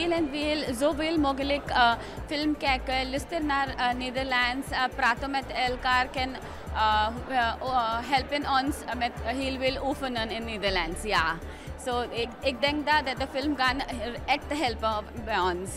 veel en veel, zoveel mogelijk uh, film kijken. Luister naar uh, Nederlands, uh, praten uh, uh, met elkaar, kan helpen ons met heel veel oefenen in Nederlands. Ja. So, ik, ik denk dat de film kan echt helpen bij ons.